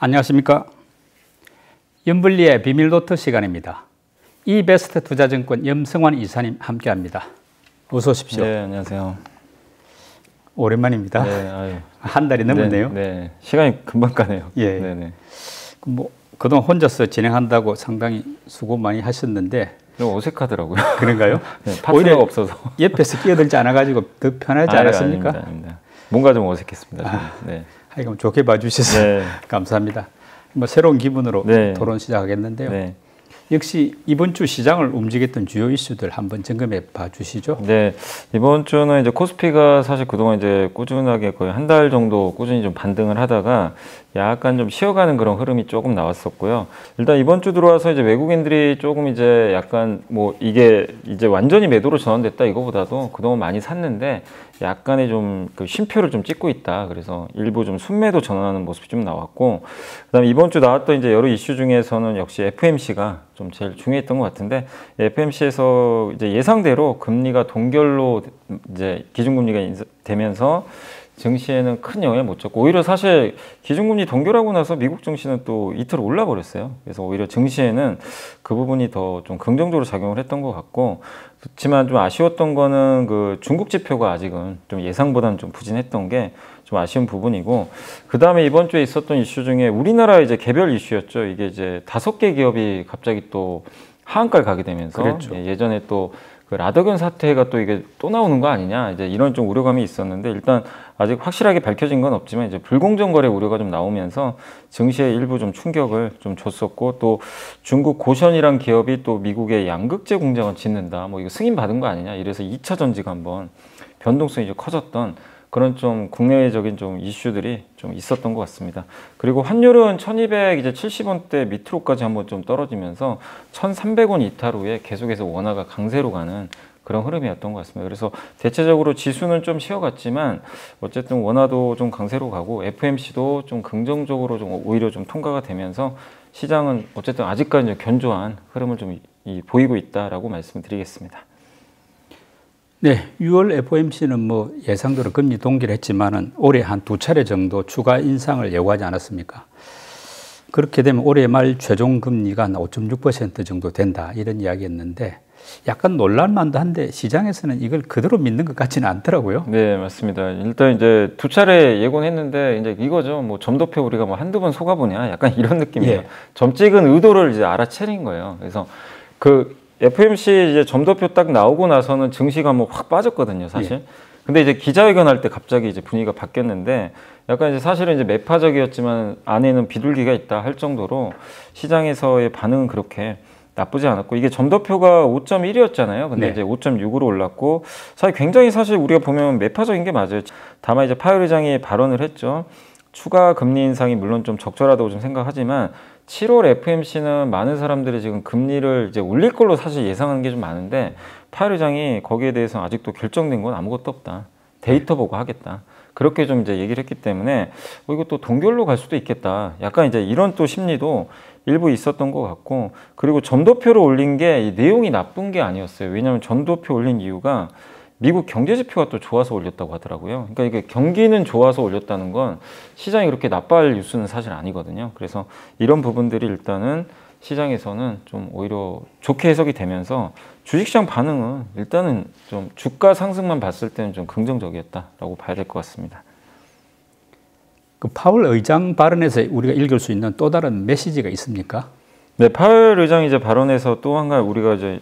안녕하십니까. 연불리의 비밀노트 시간입니다. 이베스트 투자증권 염성환 이사님 함께합니다. 어서 오십시오. 네, 안녕하세요. 오랜만입니다. 네, 아유. 한 달이 넘었네요. 네, 네. 시간이 금방 가네요. 예. 네, 네. 뭐 그동안 혼자서 진행한다고 상당히 수고 많이 하셨는데 좀 어색하더라고요. 그런가요? 네, 파트너가 없어서. 옆에서 끼어들지 않아가지고 더 편하지 아유, 않았습니까? 아닙니다, 아닙니다. 뭔가 좀 어색했습니다. 아. 네. 하여간 좋게 봐주셔서 네. 감사합니다. 뭐 새로운 기분으로 네. 토론 시작하겠는데요. 네. 역시 이번 주 시장을 움직였던 주요 이슈들 한번 점검해 봐 주시죠. 네, 이번 주는 이제 코스피가 사실 그동안 이제 꾸준하게 거의 한 달 정도 꾸준히 좀 반등을 하다가 약간 좀 쉬어가는 그런 흐름이 조금 나왔었고요. 일단 이번 주 들어와서 이제 외국인들이 조금 이제 약간 뭐 이게 이제 완전히 매도로 전환됐다 이거보다도 그동안 많이 샀는데 약간의 좀 그 쉼표를 좀 찍고 있다. 그래서 일부 좀 순매도 전환하는 모습이 좀 나왔고, 그다음에 이번 주 나왔던 이제 여러 이슈 중에서는 역시 FMC가 좀 제일 중요했던 것 같은데, FMC에서 이제 예상대로 금리가 동결로 이제 기준금리가 되면서 증시에는 큰 영향을 못 줬고 오히려 사실 기준금리 동결하고 나서 미국 증시는 또 이틀 올라 버렸어요. 그래서 오히려 증시에는 그 부분이 더 좀 긍정적으로 작용을 했던 것 같고 그렇지만 좀 아쉬웠던 거는 그 중국 지표가 아직은 좀 예상보다는 좀 부진했던 게 좀 아쉬운 부분이고 그 다음에 이번 주에 있었던 이슈 중에 우리나라 이제 개별 이슈였죠. 이게 이제 다섯 개 기업이 갑자기 또 하한가를 가게 되면서 그랬죠. 예, 예전에 또그 라더견 사태가 또 이게 또 나오는 거 아니냐 이제 이런 좀 우려감이 있었는데 일단 아직 확실하게 밝혀진 건 없지만 이제 불공정 거래 우려가 좀 나오면서 증시에 일부 좀 충격을 좀 줬었고 또 중국 고션이란 기업이 또 미국의 양극재 공장을 짓는다 뭐 이거 승인 받은 거 아니냐 이래서 2차 전지가 한번 변동성이 좀 커졌던 그런 좀 국내적인 좀 이슈들이 좀 있었던 것 같습니다. 그리고 환율은 1200 이제 70원대 밑으로까지 한번 좀 떨어지면서 1300원 이탈 후에 계속해서 원화가 강세로 가는 그런 흐름이었던 것 같습니다. 그래서 대체적으로 지수는 좀 쉬어갔지만 어쨌든 원화도 좀 강세로 가고 FMC도 좀 긍정적으로 좀 오히려 좀 통과가 되면서 시장은 어쨌든 아직까지 견조한 흐름을 좀 이- 보이고 있다라고 말씀드리겠습니다. 네, 6월 FOMC는 뭐 예상대로 금리 동결했지만은 올해 한 두 차례 정도 추가 인상을 예고하지 않았습니까? 그렇게 되면 올해 말 최종 금리가 한 5.6% 정도 된다 이런 이야기였는데 약간 놀랄만도 한데 시장에서는 이걸 그대로 믿는 것 같지는 않더라고요. 네, 맞습니다. 일단 이제 두 차례 예고는 했는데 이제 이거죠. 뭐 점도표 우리가 뭐 한두 번 속아보냐 약간 이런 느낌이에요. 예. 점 찍은 의도를 이제 알아채린 거예요. 그래서 그 FMC 이제 점도표 딱 나오고 나서는 증시가 뭐 확 빠졌거든요, 사실. 근데 이제 기자회견 할 때 갑자기 이제 분위기가 바뀌었는데 약간 이제 사실은 이제 매파적이었지만 안에는 비둘기가 있다 할 정도로 시장에서의 반응은 그렇게 나쁘지 않았고 이게 점도표가 5.1이었잖아요. 근데 네. 이제 5.6으로 올랐고 사실 굉장히 사실 우리가 보면 매파적인 게 맞아요. 다만 이제 파월 의장이 발언을 했죠. 추가 금리 인상이 물론 좀 적절하다고 좀 생각하지만 7월 FMC는 많은 사람들이 지금 금리를 이제 올릴 걸로 사실 예상하는 게 좀 많은데 파월 의장이 거기에 대해서 아직도 결정된 건 아무것도 없다. 데이터 보고 하겠다. 그렇게 좀 이제 얘기를 했기 때문에 어, 또 동결로 갈 수도 있겠다. 약간 이제 이런 또 심리도 일부 있었던 것 같고 그리고 점도표를 올린 게이 내용이 나쁜 게 아니었어요. 왜냐하면 점도표 올린 이유가 미국 경제 지표가 또 좋아서 올렸다고 하더라고요. 그러니까 이게 경기는 좋아서 올렸다는 건 시장이 그렇게 나빠할 뉴스는 사실 아니거든요. 그래서 이런 부분들이 일단은 시장에서는 좀 오히려 좋게 해석이 되면서 주식시장 반응은 일단은 좀 주가 상승만 봤을 때는 좀 긍정적이었다라고 봐야 될 것 같습니다. 그 파월 의장 발언에서 우리가 읽을 수 있는 또 다른 메시지가 있습니까? 네, 파월 의장이 이제 발언에서 또 한 가지 우리가 이제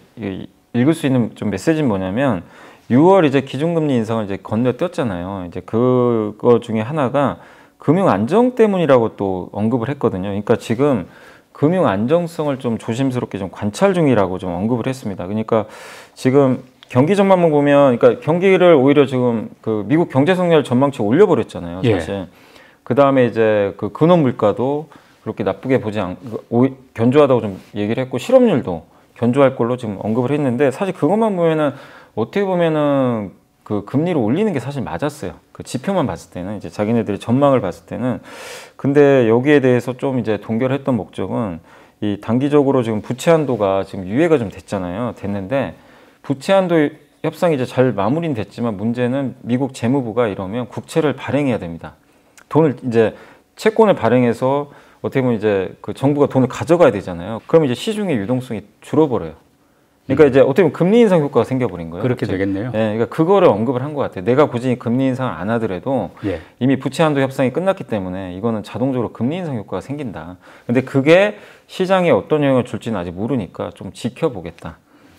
읽을 수 있는 좀 메시지는 뭐냐면 6월 이제 기준금리 인상을 이제 건너뛰었잖아요. 이제 그거 중에 하나가 금융 안정 때문이라고 또 언급을 했거든요. 그러니까 지금 금융 안정성을 좀 조심스럽게 좀 관찰 중이라고 좀 언급을 했습니다. 그러니까 지금 경기 전망만 보면, 그러니까 경기를 오히려 지금 그 미국 경제 성장률 전망치 올려버렸잖아요. 예. 사실. 그 다음에 이제 그 근원 물가도 그렇게 나쁘게 보지 않, 오- 견조하다고 좀 얘기를 했고 실업률도 견조할 걸로 지금 언급을 했는데 사실 그것만 보면은 어떻게 보면은 그 금리를 올리는 게 사실 맞았어요. 그 지표만 봤을 때는 이제 자기네들의 전망을 봤을 때는 근데 여기에 대해서 좀 이제 동결했던 목적은 이 단기적으로 지금 부채 한도가 지금 유예가 좀 됐잖아요. 됐는데 부채 한도 협상이 이제 잘 마무리는 됐지만 문제는 미국 재무부가 이러면 국채를 발행해야 됩니다. 돈을 이제 채권을 발행해서 어떻게 보면 이제 그 정부가 돈을 가져가야 되잖아요. 그러면 이제 시중의 유동성이 줄어버려요. 그러니까 이제 어떻게 보면 금리 인상 효과가 생겨버린 거예요. 그렇게 그치? 되겠네요. 예, 그러니까 그거를 언급을 한 것 같아요. 내가 굳이 금리 인상을 안 하더라도 예. 이미 부채 한도 협상이 끝났기 때문에 이거는 자동적으로 금리 인상 효과가 생긴다. 근데 그게 시장에 어떤 영향을 줄지는 아직 모르니까 좀 지켜보겠다.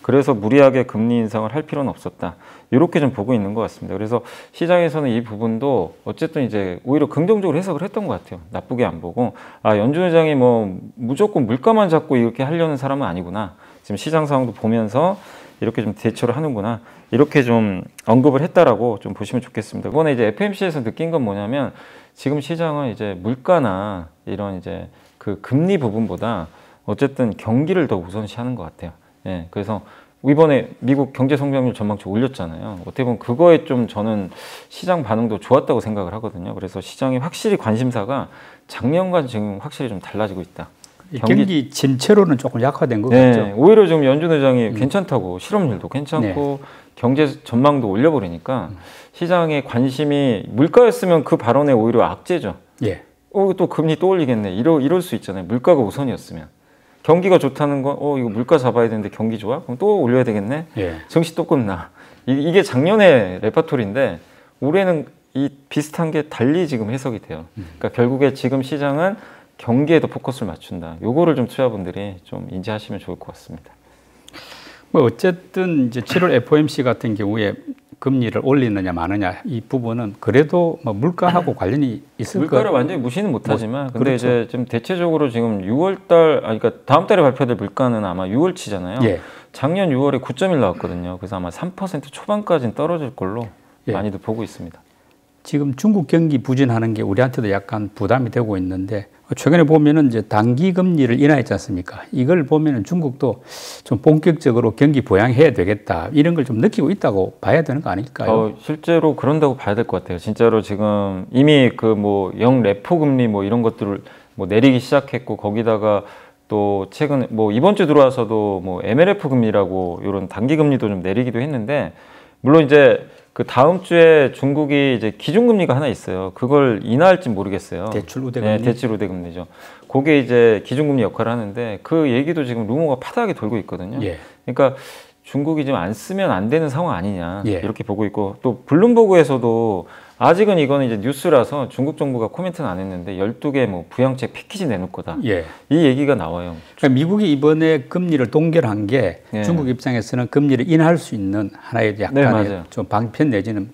그래서 무리하게 금리 인상을 할 필요는 없었다. 이렇게 좀 보고 있는 것 같습니다. 그래서 시장에서는 이 부분도 어쨌든 이제 오히려 긍정적으로 해석을 했던 것 같아요. 나쁘게 안 보고 아 연준 회장이 뭐 무조건 물가만 잡고 이렇게 하려는 사람은 아니구나. 지금 시장 상황도 보면서 이렇게 좀 대처를 하는구나. 이렇게 좀 언급을 했다라고 좀 보시면 좋겠습니다. 이번에 이제 FMC에서 느낀 건 뭐냐면 지금 시장은 이제 물가나 이런 이제 그 금리 부분보다 어쨌든 경기를 더 우선시하는 것 같아요. 예, 그래서 이번에 미국 경제 성장률 전망치 올렸잖아요. 어떻게 보면 그거에 좀 저는 시장 반응도 좋았다고 생각을 하거든요. 그래서 시장이 확실히 관심사가 작년과 지금 확실히 좀 달라지고 있다. 경기, 경기 침체로는 조금 약화된 것 네, 같죠. 오히려 지금 연준 회장이 음. 괜찮다고 실업률도 괜찮고 네. 경제 전망도 올려버리니까 시장의 관심이 물가였으면 그 발언에 오히려 악재죠. 예. 어, 또 금리 또 올리겠네. 이러, 이럴 수 있잖아요. 물가가 우선이었으면. 경기가 좋다는 건, 어, 이거 물가 잡아야 되는데 경기 좋아? 그럼 또 올려야 되겠네? 예. 증시 또 끝나. 이, 게 작년의 레파토리인데, 올해는 이 비슷한 게 달리 지금 해석이 돼요. 그러니까 결국에 지금 시장은 경기에도 포커스를 맞춘다. 요거를 좀 투자분들이 좀 인지하시면 좋을 것 같습니다. 뭐 어쨌든 이제 7월 FOMC 같은 경우에 금리를 올리느냐 마느냐 이 부분은 그래도 뭐 물가하고 관련이 있을 물가를 거. 완전히 무시는 못하지만 뭐, 근데 그렇죠. 이제 좀 대체적으로 지금 6월달 아니 그러니까 다음 달에 발표될 물가는 아마 6월치잖아요. 예. 작년 6월에 9.1 나왔거든요. 그래서 아마 3% 초반까지는 떨어질 걸로 예. 많이들 보고 있습니다. 지금 중국 경기 부진하는 게 우리한테도 약간 부담이 되고 있는데 최근에 보면은 이제 단기 금리를 인하했지 않습니까? 이걸 보면은 중국도 좀 본격적으로 경기 부양해야 되겠다 이런 걸 좀 느끼고 있다고 봐야 되는 거 아닐까요? 어, 실제로 그런다고 봐야 될 것 같아요. 진짜로 지금 이미 그 뭐 영 레포 금리 뭐 이런 것들을 뭐 내리기 시작했고 거기다가 또 최근 뭐 이번 주 들어와서도 뭐 MLF 금리라고 이런 단기 금리도 좀 내리기도 했는데 물론 이제 그 다음 주에 중국이 이제 기준금리가 하나 있어요. 그걸 인하할지 모르겠어요. 대출 우대금리. 네, 대출 우대금리죠. 그게 이제 기준금리 역할을 하는데 그 얘기도 지금 루머가 파다하게 돌고 있거든요. 예. 그러니까 중국이 지금 안 쓰면 안 되는 상황 아니냐 예. 이렇게 보고 있고 또 블룸버그에서도 아직은 이거는 이제 뉴스라서 중국 정부가 코멘트는 안 했는데 12개 뭐 부양책 패키지 내놓을 거다. 예. 이 얘기가 나와요. 그러니까 미국이 이번에 금리를 동결한 게 예. 중국 입장에서는 금리를 인하할 수 있는 하나의 네, 약간의 맞아요. 좀 방편 내지는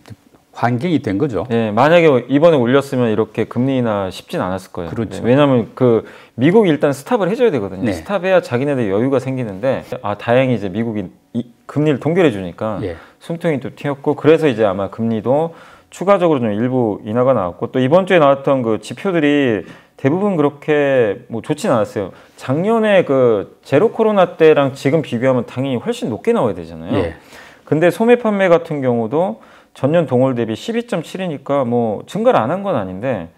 환경이 된 거죠. 예, 만약에 이번에 올렸으면 이렇게 금리 인하 쉽진 않았을 거예요. 그렇죠. 네, 왜냐하면 그 미국이 일단 스탑을 해줘야 되거든요. 네. 스탑해야 자기네들 여유가 생기는데 아 다행히 이제 미국이 이, 금리를 동결해 주니까 예. 숨통이 또 튀었고 그래서 이제 아마 금리도 추가적으로 좀 일부 인하가 나왔고 또 이번 주에 나왔던 그 지표들이 대부분 그렇게 뭐 좋진 않았어요. 작년에 그 제로 코로나 때랑 지금 비교하면 당연히 훨씬 높게 나와야 되잖아요. 예. 근데 소매 판매 같은 경우도 전년 동월 대비 12.7이니까 뭐 증가를 안 한 건 아닌데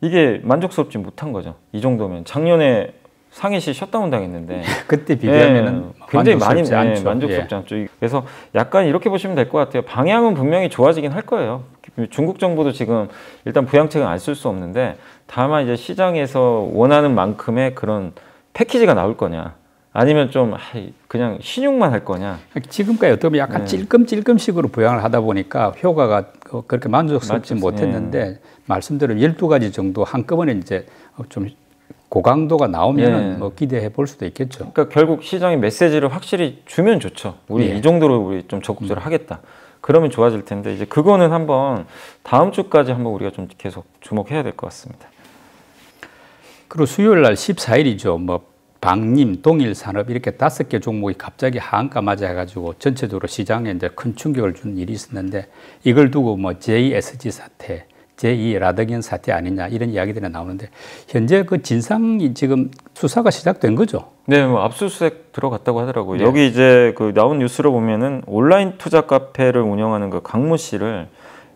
이게 만족스럽지 못한 거죠. 이 정도면 작년에 상해시 셧다운 당했는데 그때 비교하면은 예, 굉장히 많이 만족스럽지 네, 않죠. 만족스럽지 예. 않죠. 그래서 약간 이렇게 보시면 될 것 같아요. 방향은 분명히 좋아지긴 할 거예요. 중국 정부도 지금 일단 부양책은 안 쓸 수 없는데 다만 이제 시장에서 원하는 만큼의 그런 패키지가 나올 거냐 아니면 좀 아이, 그냥 신용만 할 거냐 지금까지 어떻게 보면 약간 네. 찔끔찔끔식으로 부양을 하다 보니까 효과가 그- 그렇게 만족스럽지 만족스- 못했는데 말씀대로 12가지 정도 한꺼번에 이제 좀 고강도가 나오면 예. 뭐 기대해 볼 수도 있겠죠. 그러니까 결국 시장이 메시지를 확실히 주면 좋죠. 우리 예. 이 정도로 우리 좀 적극적으로 하겠다. 그러면 좋아질 텐데 이제 그거는 한번 다음 주까지 한번 우리가 좀 계속 주목해야 될 것 같습니다. 그리고 수요일 날 14일이죠. 뭐 방림, 동일 산업 이렇게 다섯 개 종목이 갑자기 하한가 맞아 해가지고 전체적으로 시장에 이제 큰 충격을 준 일이 있었는데 이걸 두고 뭐 JSG 사태, 제2 라더겐 사태 아니냐 이런 이야기들이 나오는데 현재 그 진상이 지금 수사가 시작된 거죠. 네, 뭐 압수수색 들어갔다고 하더라고요. 네. 여기 이제 그 나온 뉴스로 보면은 온라인 투자 카페를 운영하는 그 강모 씨를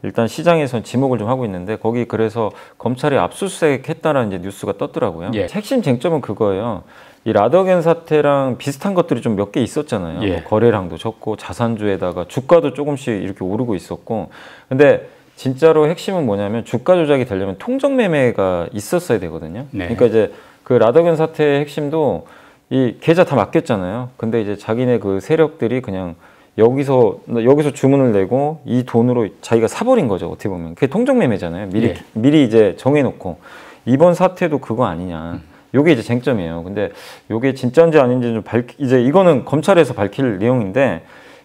일단 시장에선 지목을 좀 하고 있는데 거기 그래서 검찰이 압수수색했다라는 이제 뉴스가 떴더라고요. 예. 핵심 쟁점은 그거예요. 이 라더겐 사태랑 비슷한 것들이 좀 몇 개 있었잖아요. 예. 뭐 거래량도 적고 자산주에다가 주가도 조금씩 이렇게 오르고 있었고, 근데 진짜로 핵심은 뭐냐면 주가 조작이 되려면 통정 매매가 있었어야 되거든요. 네. 그러니까 이제 그 라더견 사태의 핵심도 이 계좌 다 맡겼잖아요. 근데 이제 자기네 그 세력들이 그냥 여기서 여기서 주문을 내고 이 돈으로 자기가 사버린 거죠. 어떻게 보면 그게 통정 매매잖아요. 미리 예. 미리 이제 정해놓고 이번 사태도 그거 아니냐. 요게 이제 쟁점이에요. 근데 요게 진짜인지 아닌지 좀 밝, 이제 이거는 검찰에서 밝힐 내용인데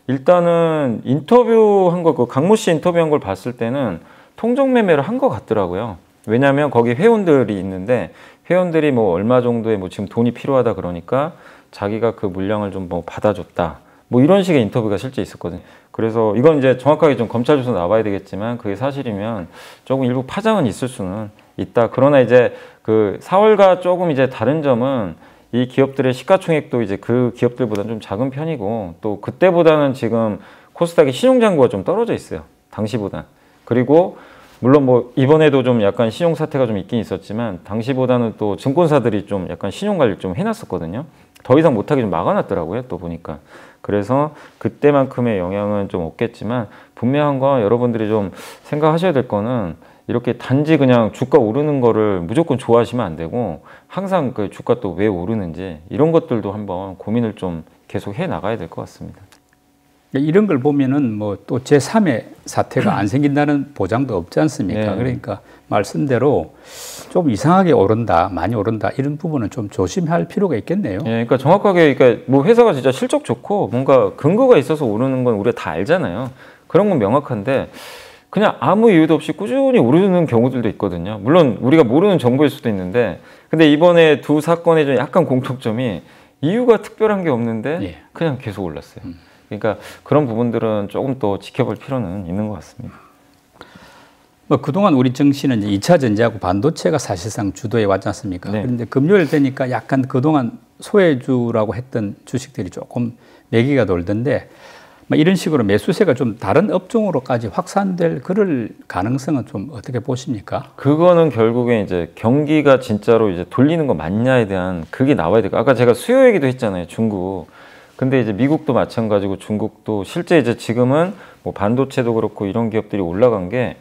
일단은 인터뷰한 거, 그 강모 씨 인터뷰한 걸 봤을 때는 통정매매를 한 것 같더라고요. 왜냐하면 거기 회원들이 있는데 회원들이 뭐 얼마 정도의 뭐 지금 돈이 필요하다 그러니까 자기가 그 물량을 좀 뭐 받아줬다. 뭐 이런 식의 인터뷰가 실제 있었거든요. 그래서 이건 이제 정확하게 좀 검찰 조사 나와야 되겠지만 그게 사실이면 조금 일부 파장은 있을 수는 있다. 그러나 이제 그 4월과 조금 이제 다른 점은 이 기업들의 시가총액도 이제 그 기업들보다는 좀 작은 편이고 또 그때보다는 지금 코스닥의 신용잔고가 좀 떨어져 있어요. 당시보다. 그리고 물론 뭐 이번에도 좀 약간 신용 사태가 좀 있긴 있었지만 당시보다는 또 증권사들이 좀 약간 신용 관리 좀 해놨었거든요. 더 이상 못하게 좀 막아놨더라고요. 또 보니까. 그래서 그때만큼의 영향은 좀 없겠지만 분명한 건 여러분들이 좀 생각하셔야 될 거는 이렇게 단지 그냥 주가 오르는 거를 무조건 좋아하시면 안 되고 항상 그 주가 또 왜 오르는지 이런 것들도 한번 고민을 좀 계속 해 나가야 될 것 같습니다. 이런 걸 보면은 뭐 또 제3의 사태가 안 생긴다는 보장도 없지 않습니까? 네. 그러니까 말씀대로 좀 이상하게 오른다, 많이 오른다 이런 부분은 좀 조심할 필요가 있겠네요. 예, 그러니까 정확하게 그러니까 뭐 회사가 진짜 실적 좋고 뭔가 근거가 있어서 오르는 건 우리가 다 알잖아요. 그런 건 명확한데 그냥 아무 이유도 없이 꾸준히 오르는 경우들도 있거든요. 물론 우리가 모르는 정보일 수도 있는데 근데 이번에 두 사건의 좀 약간 공통점이 이유가 특별한 게 없는데 예. 그냥 계속 올랐어요. 그러니까 그런 부분들은 조금 더 지켜볼 필요는 있는 것 같습니다. 뭐 그동안 우리 증시는 이제 2차 전지하고 반도체가 사실상 주도해 왔지 않습니까? 네. 그런데 금요일 되니까 약간 그동안 소외주라고 했던 주식들이 조금 매기가 돌던데 뭐 이런 식으로 매수세가 좀 다른 업종으로까지 확산될 그럴 가능성은 좀 어떻게 보십니까? 그거는 결국에 이제 경기가 진짜로 이제 돌리는 거 맞냐에 대한 그게 나와야 되고 아까 제가 수요 얘기도 했잖아요 중국. 근데 이제 미국도 마찬가지고 중국도 실제 이제 지금은 뭐 반도체도 그렇고 이런 기업들이 올라간 게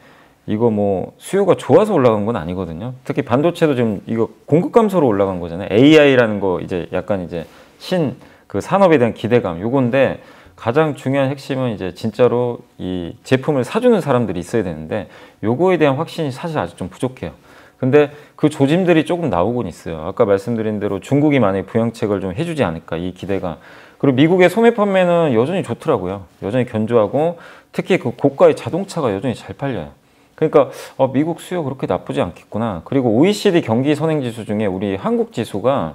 이거 뭐 수요가 좋아서 올라간 건 아니거든요. 특히 반도체도 지금 이거 공급 감소로 올라간 거잖아요. AI라는 거 이제 약간 이제 신 그 산업에 대한 기대감 요건데 가장 중요한 핵심은 이제 진짜로 이 제품을 사주는 사람들이 있어야 되는데 요거에 대한 확신이 사실 아직 좀 부족해요. 근데 그 조짐들이 조금 나오곤 있어요. 아까 말씀드린 대로 중국이 만약에 부양책을 좀 해주지 않을까 이 기대가. 그리고 미국의 소매 판매는 여전히 좋더라고요. 여전히 견조하고 특히 그 고가의 자동차가 여전히 잘 팔려요. 그러니까 어, 미국 수요 그렇게 나쁘지 않겠구나. 그리고 OECD 경기 선행 지수 중에 우리 한국 지수가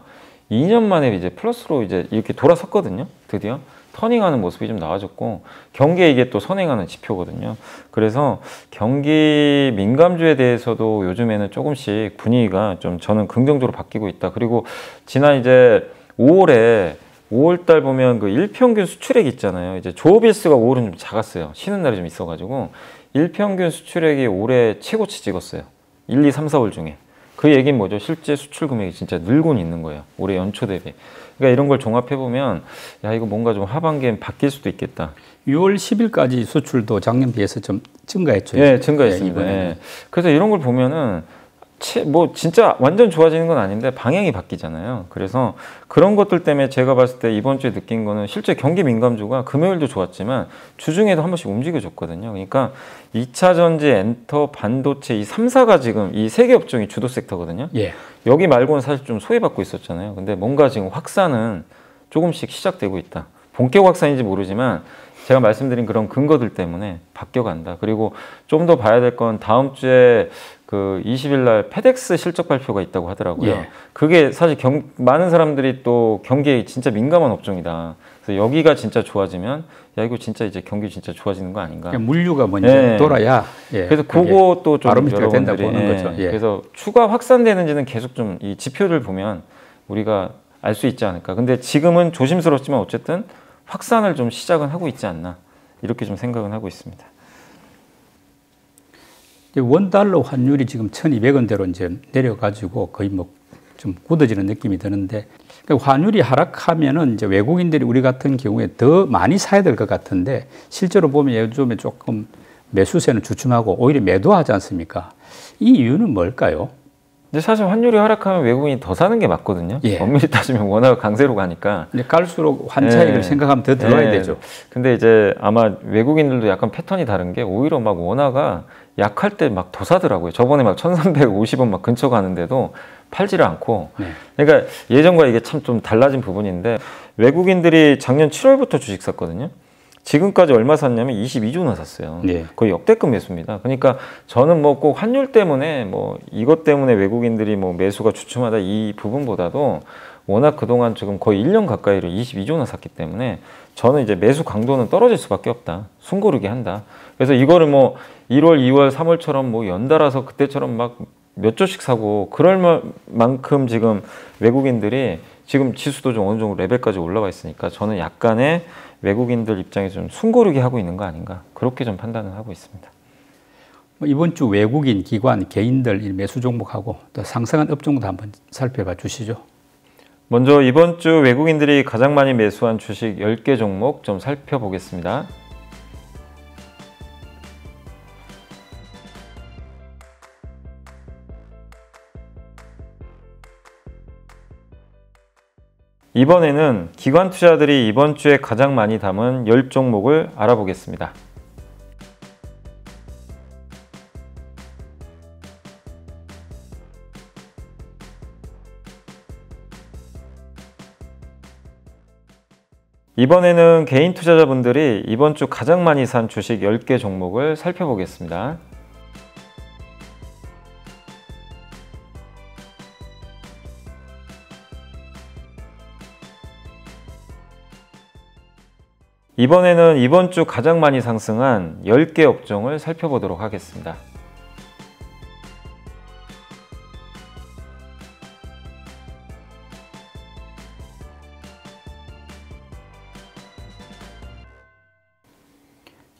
2년 만에 이제 플러스로 이제 이렇게 돌아섰거든요. 드디어 터닝하는 모습이 좀 나와졌고 경기에 이게 또 선행하는 지표거든요. 그래서 경기 민감주에 대해서도 요즘에는 조금씩 분위기가 좀 저는 긍정적으로 바뀌고 있다. 그리고 지난 이제 5월에 5월 달 보면 그 일평균 수출액 있잖아요. 이제 조업일수가 5월은 좀 작았어요. 쉬는 날이 좀 있어가지고 일평균 수출액이 올해 최고치 찍었어요. 1, 2, 3, 4월 중에. 그 얘기는 뭐죠? 실제 수출 금액이 진짜 늘고는 있는 거예요. 올해 연초 대비. 그러니까 이런 걸 종합해 보면 야 이거 뭔가 좀 하반기엔 바뀔 수도 있겠다. 6월 10일까지 수출도 작년 비해서 좀 증가했죠. 예, 증가했습니다. 예. 예. 그래서 이런 걸 보면은 채- 뭐 진짜 완전 좋아지는 건 아닌데 방향이 바뀌잖아요. 그래서 그런 것들 때문에 제가 봤을 때 이번 주에 느낀 거는 실제 경기 민감주가 금요일도 좋았지만 주중에도 한 번씩 움직여줬거든요. 그러니까 2차 전지, 엔터, 반도체 이 3사가 지금 이 세 개 업종이 주도 섹터거든요. 예. 여기 말고는 사실 좀 소외받고 있었잖아요. 근데 뭔가 지금 확산은 조금씩 시작되고 있다. 본격 확산인지 모르지만 제가 말씀드린 그런 근거들 때문에 바뀌어간다. 그리고 좀 더 봐야 될 건 다음 주에 그 20일 날 페덱스 실적 발표가 있다고 하더라고요. 예. 그게 사실 경, 많은 사람들이 또 경기에 진짜 민감한 업종이다. 그래서 여기가 진짜 좋아지면 야 이거 진짜 이제 경기 진짜 좋아지는 거 아닌가. 그러니까 물류가 먼저 예. 돌아야. 예, 그래서 그것도 좀 바로미터가 된다 여러분들이 보는 예, 거죠. 예. 그래서 추가 확산되는지는 계속 좀 이 지표를 보면 우리가 알 수 있지 않을까. 근데 지금은 조심스럽지만 어쨌든 확산을 좀 시작은 하고 있지 않나 이렇게 좀 생각은 하고 있습니다. 원 달러 환율이 지금 1,200원대로 이제 내려가지고 거의 뭐 좀 굳어지는 느낌이 드는데 그러니까 환율이 하락하면은 이제 외국인들이 우리 같은 경우에 더 많이 사야 될 것 같은데 실제로 보면 요즘에 조금 매수세는 주춤하고 오히려 매도하지 않습니까? 이 이유는 뭘까요? 근데 사실 환율이 하락하면 외국인이 더 사는 게 맞거든요. 예. 엄밀히 따지면 워낙 강세로 가니까. 근데 갈수록 환차익을 예. 생각하면 더 들어야 예. 되죠. 근데 이제 아마 외국인들도 약간 패턴이 다른 게 오히려 막 원화가 약할 때 막 더 사더라고요. 저번에 막 1350원 막 근처 가는데도 팔지를 않고. 네. 그러니까 예전과 이게 참 좀 달라진 부분인데 외국인들이 작년 7월부터 주식 샀거든요. 지금까지 얼마 샀냐면 22조나 샀어요. 네. 거의 역대급 매수입니다. 그러니까 저는 뭐 꼭 환율 때문에 뭐 이것 때문에 외국인들이 뭐 매수가 주춤하다 이 부분보다도 워낙 그동안 지금 거의 1년 가까이를 22조나 샀기 때문에 저는 이제 매수 강도는 떨어질 수밖에 없다. 숨고르게 한다. 그래서 이거를 뭐 1월, 2월, 3월처럼 뭐 연달아서 그때처럼 막 몇 조씩 사고 그럴 만큼 지금 외국인들이 지금 지수도 좀 어느 정도 레벨까지 올라와 있으니까 저는 약간의 외국인들 입장에서 좀 숨고르게 하고 있는 거 아닌가 그렇게 좀 판단을 하고 있습니다. 뭐 이번 주 외국인, 기관, 개인들 매수 종목하고 또 상승한 업종도 한번 살펴봐 주시죠. 먼저 이번 주 외국인들이 가장 많이 매수한 주식 10개 종목 좀 살펴보겠습니다. 이번에는 기관 투자들이 이번 주에 가장 많이 담은 10종목을 알아보겠습니다. 이번에는 개인 투자자분들이 이번 주 가장 많이 산 주식 10개 종목을 살펴보겠습니다. 이번에는 이번 주 가장 많이 상승한 10개 업종을 살펴보도록 하겠습니다.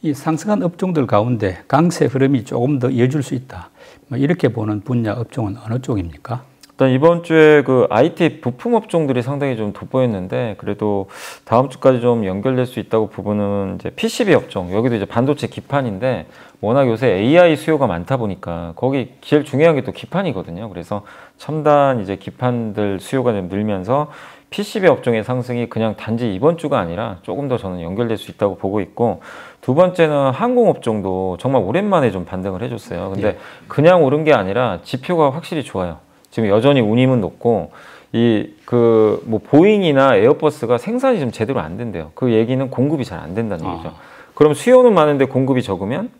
이 상승한 업종들 가운데 강세 흐름이 조금 더 이어질 수 있다. 뭐 이렇게 보는 분야 업종은 어느 쪽입니까? 일단 이번 주에 그 IT 부품 업종들이 상당히 좀 돋보였는데 그래도 다음 주까지 좀 연결될 수 있다고 부분은 이제 PCB 업종 여기도 이제 반도체 기판인데 워낙 요새 AI 수요가 많다 보니까 거기 제일 중요한 게 또 기판이거든요. 그래서 첨단 이제 기판들 수요가 좀 늘면서 PCB 업종의 상승이 그냥 단지 이번 주가 아니라 조금 더 저는 연결될 수 있다고 보고 있고 두 번째는 항공 업종도 정말 오랜만에 좀 반등을 해줬어요. 근데 예. 그냥 오른 게 아니라 지표가 확실히 좋아요. 지금 여전히 운임은 높고 이 그 뭐 보잉이나 에어버스가 생산이 좀 제대로 안 된대요. 그 얘기는 공급이 잘 안 된다는 아. 얘기죠. 아. 그럼 수요는 많은데 공급이 적으면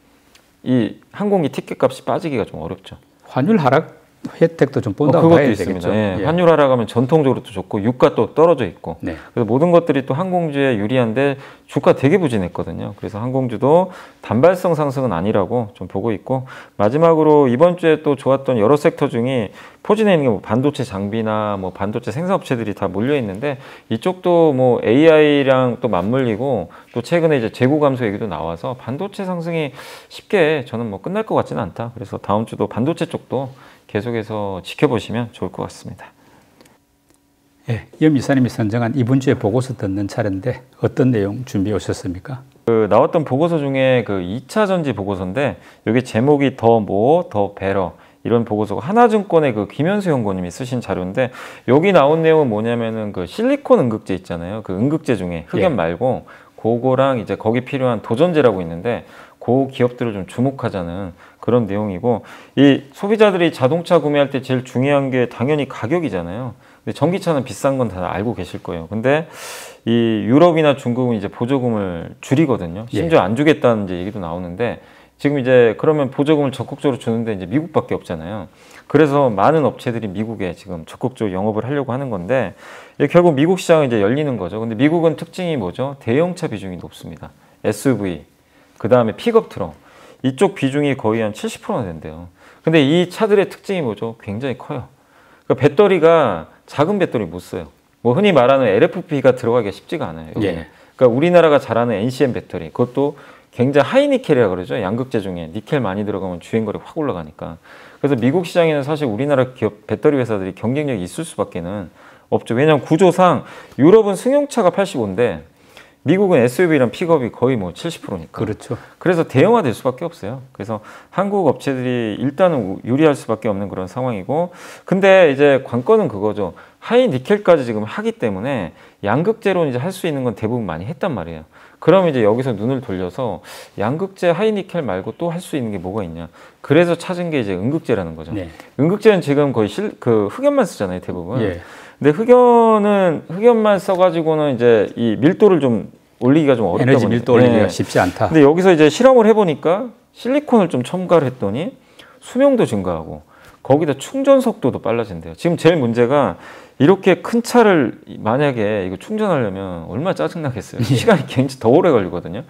이 항공기 티켓 값이 빠지기가 좀 어렵죠. 환율 하락 혜택도 좀 본다고 어, 봐야 있습니다. 예. 예. 환율 하락하면 전통적으로 또 좋고 유가 또 떨어져 있고 네. 그래서 모든 것들이 또 항공주에 유리한데 주가 되게 부진했거든요. 그래서 항공주도 단발성 상승은 아니라고 좀 보고 있고 마지막으로 이번 주에 또 좋았던 여러 섹터 중에 포진해 있는 게 뭐 반도체 장비나 뭐 반도체 생산업체들이 다 몰려 있는데 이쪽도 뭐 AI랑 또 맞물리고 또 최근에 이제 재고 감소 얘기도 나와서 반도체 상승이 쉽게 저는 뭐 끝날 것 같지는 않다. 그래서 다음 주도 반도체 쪽도 계속해서 지켜보시면 좋을 것 같습니다. 예, 염 이사님이 선정한 이번 주에 보고서 듣는 차례인데 어떤 내용 준비해 오셨습니까? 그 나왔던 보고서 중에 그 2차 전지 보고서인데 여기 제목이 더 뭐, the better 이런 보고서가 하나증권의 그 김현수 연구원님이 쓰신 자료인데 여기 나온 내용은 뭐냐면은 그 실리콘 음극재 있잖아요. 그 음극재 중에 흑연 예. 말고 그거랑 이제 거기 필요한 도전제라고 있는데 그 기업들을 좀 주목하자는 그런 내용이고 이 소비자들이 자동차 구매할 때 제일 중요한 게 당연히 가격이잖아요. 근데 전기차는 비싼 건 다 알고 계실 거예요. 근데 이 유럽이나 중국은 이제 보조금을 줄이거든요. 예. 심지어 안 주겠다는 이제 얘기도 나오는데 지금 이제 그러면 보조금을 적극적으로 주는데 이제 미국밖에 없잖아요. 그래서 많은 업체들이 미국에 지금 적극적으로 영업을 하려고 하는 건데 결국 미국 시장은 이제 열리는 거죠. 근데 미국은 특징이 뭐죠? 대형차 비중이 높습니다. SUV, 그 다음에 픽업 트럭 이쪽 비중이 거의 한 70%나 된대요. 근데 이 차들의 특징이 뭐죠? 굉장히 커요. 그러니까 배터리가 작은 배터리 못 써요. 뭐 흔히 말하는 LFP가 들어가기가 쉽지가 않아요. 예. 그러니까 우리나라가 잘 아는 NCM 배터리 그것도 굉장히 하이니켈이라 그러죠. 양극재 중에 니켈 많이 들어가면 주행거리 확 올라가니까. 그래서 미국 시장에는 사실 우리나라 기업 배터리 회사들이 경쟁력이 있을 수밖에는 없죠. 왜냐하면 구조상 유럽은 승용차가 85인데 미국은 SUV랑 픽업이 거의 뭐 70%니까. 그렇죠. 그래서 대형화될 수밖에 없어요. 그래서 한국 업체들이 일단은 유리할 수밖에 없는 그런 상황이고, 근데 이제 관건은 그거죠. 하이 니켈까지 지금 하기 때문에 양극재로 이제 할 수 있는 건 대부분 많이 했단 말이에요. 그럼 이제 여기서 눈을 돌려서 양극재 하이 니켈 말고 또 할 수 있는 게 뭐가 있냐. 그래서 찾은 게 이제 음극재라는 거죠. 네. 음극재는 지금 거의 실, 그 흑연만 쓰잖아요, 대부분. 예. 근데 흑연은 흑연만 써가지고는 이제 이 밀도를 좀 올리기가 좀 어렵다 에너지 보니까. 밀도 올리기가 예. 쉽지 않다. 근데 여기서 이제 실험을 해보니까 실리콘을 좀 첨가를 했더니 수명도 증가하고 거기다 충전 속도도 빨라진대요. 지금 제일 문제가 이렇게 큰 차를 만약에 이거 충전하려면 얼마나 짜증나겠어요. 시간이 굉장히 더 오래 걸리거든요.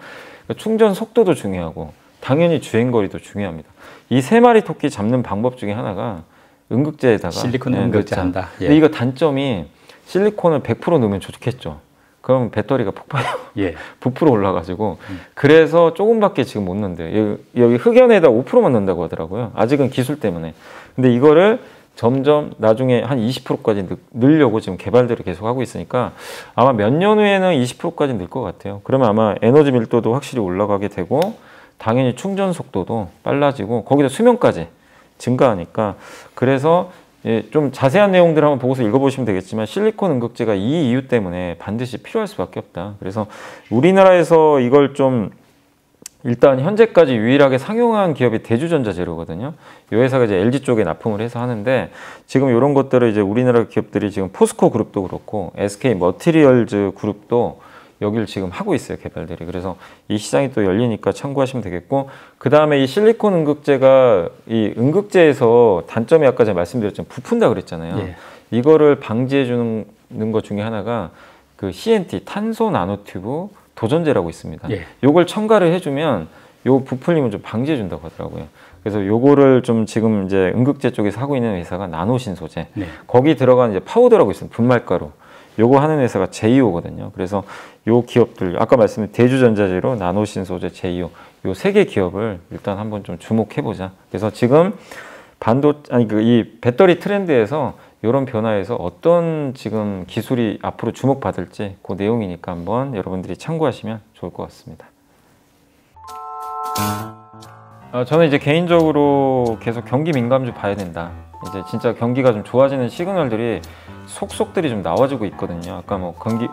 그러니까 충전 속도도 중요하고 당연히 주행 거리도 중요합니다. 이 세 마리 토끼 잡는 방법 중에 하나가 음극재에다가 실리콘 예, 음극재 넣자. 한다. 예. 근데 이거 단점이 실리콘을 100% 넣으면 좋겠죠. 그럼 배터리가 폭발해요. 예. 부풀어 올라가지고 그래서 조금밖에 지금 못 넣는데요. 여기, 여기 흑연에다 5%만 넣는다고 하더라고요. 아직은 기술 때문에. 근데 이거를 점점 나중에 한 20%까지 늘려고 지금 개발들을 계속 하고 있으니까 아마 몇 년 후에는 20%까지 늘 것 같아요. 그러면 아마 에너지 밀도도 확실히 올라가게 되고 당연히 충전 속도도 빨라지고 거기다 수명까지 증가하니까 그래서 예, 좀 자세한 내용들 한번 보고서 읽어보시면 되겠지만 실리콘 음극재가 이 이유 때문에 반드시 필요할 수밖에 없다. 그래서 우리나라에서 이걸 좀 일단 현재까지 유일하게 상용한 기업이 대주전자 재료거든요. 이 회사가 이제 LG 쪽에 납품을 해서 하는데 지금 이런 것들을 이제 우리나라 기업들이 지금 포스코 그룹도 그렇고 SK 머티리얼즈 그룹도 여기를 지금 하고 있어요 개발들이 그래서 이 시장이 또 열리니까 참고하시면 되겠고 그 다음에 이 실리콘 음극재가 이 음극재에서 단점이 아까 제가 말씀드렸지만 부푼다 그랬잖아요 예. 이거를 방지해 주는 것 중에 하나가 그 CNT 탄소 나노튜브 도전제라고 있습니다 예. 요걸 첨가를 해주면 요 부풀림을 좀 방지해 준다고 하더라고요 그래서 요거를 좀 지금 이제 음극재 쪽에서 하고 있는 회사가 나노신소재 네. 거기 들어간 이제 파우더라고 있습니다. 분말가루. 요거 하는 회사가 제이오거든요. 그래서 요 기업들 아까 말씀드린 대주전자재로 나노신 소재, 제이오 요 세 개 기업을 일단 한번 좀 주목해 보자. 그래서 지금 반도 아니 그 이 배터리 트렌드에서 이런 변화에서 어떤 지금 기술이 앞으로 주목받을지 그 내용이니까 한번 여러분들이 참고하시면 좋을 것 같습니다. 어, 저는 이제 개인적으로 계속 경기 민감주 봐야 된다. 이제 진짜 경기가 좀 좋아지는 시그널들이 속속들이 좀 나와주고 있거든요. 아까 뭐 경기